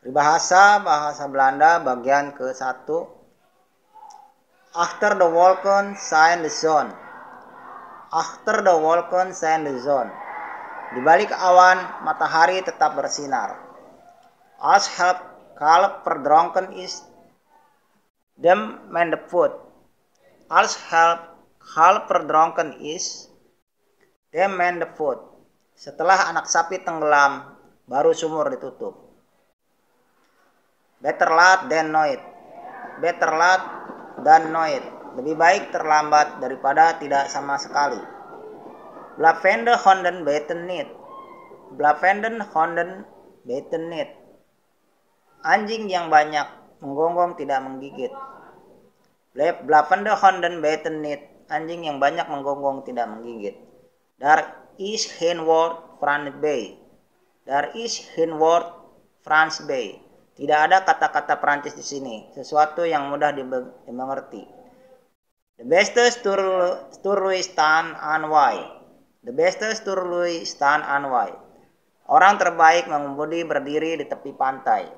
Peribahasa bahasa Belanda bagian ke-1 After the Wolken shine the sun. After the Wolken shine the sun. Di balik awan, matahari tetap bersinar. Als help kalp verdronken is, dem men de foot. Als help kalp verdronken is, dem men de foot. Setelah anak sapi tenggelam, baru sumur ditutup. Better late than it. Better late than it. Lebih baik terlambat daripada tidak sama sekali. Blavender honden beten nit. Blavender honden beten nit. Anjing yang banyak menggonggong tidak menggigit. Blavender honden beten nit. Anjing yang banyak menggonggong tidak menggigit. Dar is Hinward France Bay. Dar is Hinward France Bay. Tidak ada kata-kata Perancis di sini, sesuatu yang mudah dimengerti. The best Sturlui stand and why. The best Sturlui stand and why. Orang terbaik mengemudi berdiri di tepi pantai.